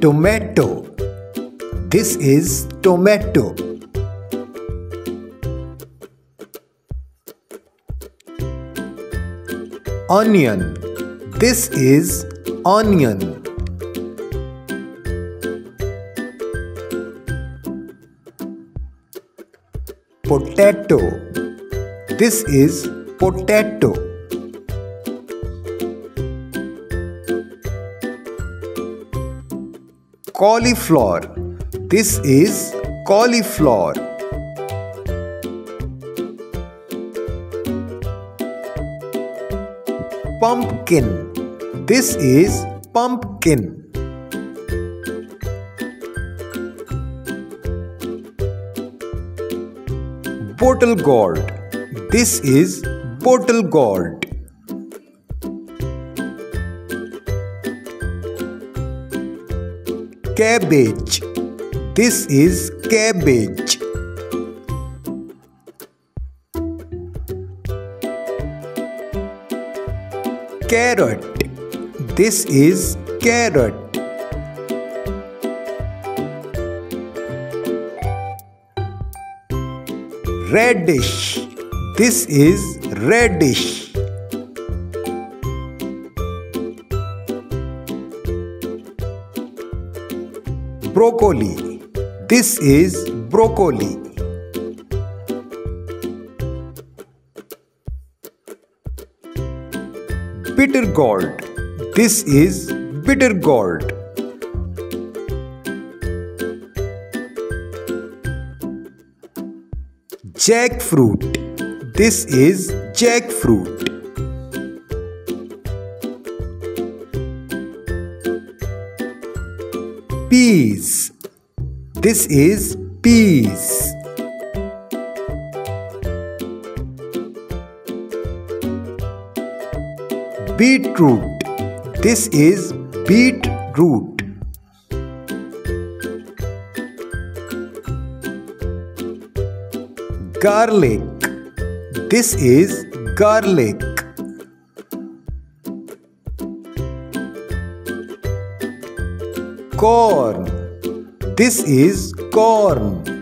Tomato. This is tomato. Onion. This is onion. Potato. This is potato. Cauliflower. This is cauliflower. Pumpkin. This is pumpkin. Bottle gourd. This is bottle gourd. Cabbage. This is cabbage. Carrot. This is carrot. Radish. This is radish. Broccoli. This is broccoli. Bitter gourd. This is bitter gourd. Jackfruit. This is jackfruit. Peas. This is peas. Beetroot. This is beetroot. Garlic. This is garlic. Corn. This is corn.